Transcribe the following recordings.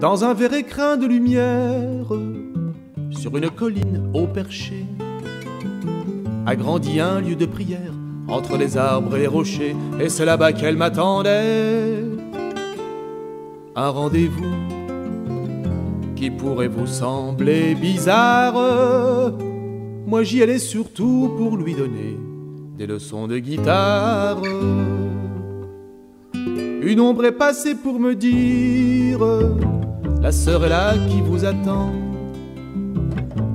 dans un verre écrin de lumière, sur une colline au perché, agrandit un lieu de prière entre les arbres et les rochers, et c'est là-bas qu'elle m'attendait. Un rendez-vous qui pourrait vous sembler bizarre. Moi j'y allais surtout pour lui donner des leçons de guitare. Une ombre est passée pour me dire La sœur est là qui vous attend.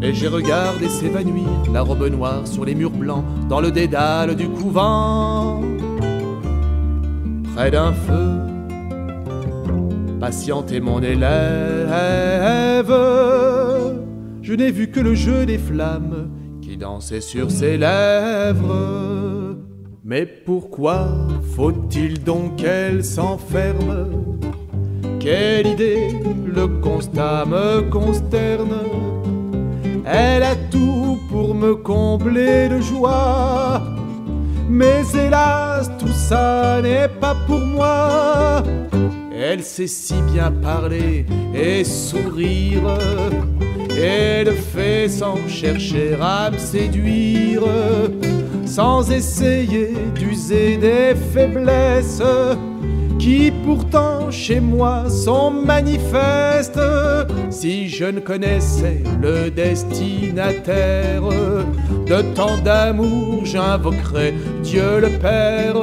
Et j'ai regardé s'évanouir la robe noire sur les murs blancs dans le dédale du couvent. Près d'un feu, patientait mon élève. Je n'ai vu que le jeu des flammes qui dansaient sur ses lèvres. Mais pourquoi faut-il donc qu'elle s'enferme Quelle idée, le constat me consterne. Elle a tout pour me combler de joie. Mais hélas, tout ça n'est pas pour moi. Elle sait si bien parler et sourire. Et le fait sans chercher à me séduire sans essayer d'user des faiblesses qui pourtant chez moi sont manifestes. Si je ne connaissais le destinataire de tant d'amour, j'invoquerais Dieu le Père.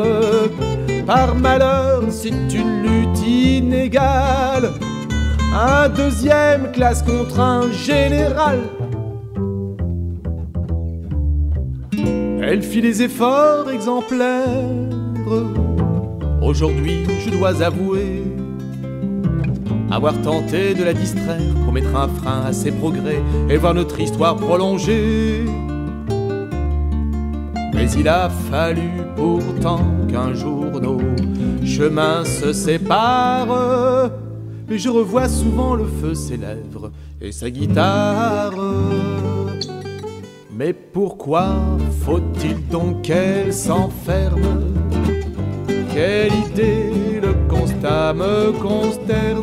Par malheur, c'est une lutte inégale, un deuxième classe contre un général. Elle fit des efforts exemplaires. Aujourd'hui, je dois avouer avoir tenté de la distraire pour mettre un frein à ses progrès et voir notre histoire prolongée. Mais il a fallu pourtant qu'un jour nos chemins se séparent. Mais je revois souvent le feu ses lèvres et sa guitare. Mais pourquoi faut-il donc qu'elle s'enferme Quelle idée, le constat me consterne.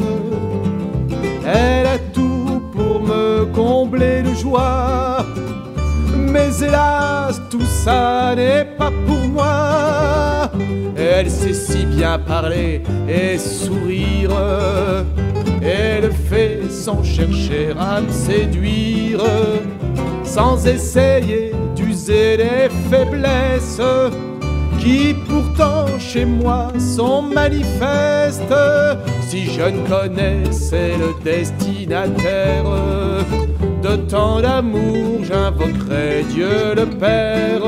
Elle a tout pour me combler de joie. Mais hélas, tout ça n'est pas pour moi. Elle sait si bien parler et sourire. Elle fait sans chercher à me séduire sans essayer d'user les faiblesses qui pourtant chez moi sont manifestes. Si je ne connaissais le destinataire de tant d'amour, j'invoquerais Dieu le Père.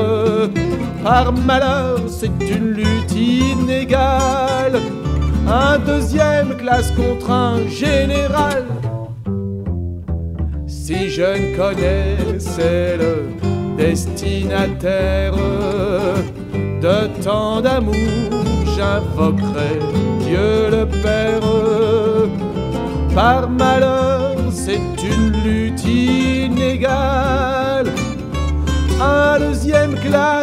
Par malheur, c'est une lutte inégale, un deuxième classe contre un général si je ne connaissais le destinataire tant d'amour, j'invoquerais Dieu le Père. Par malheur, c'est une lutte inégale, un deuxième classe.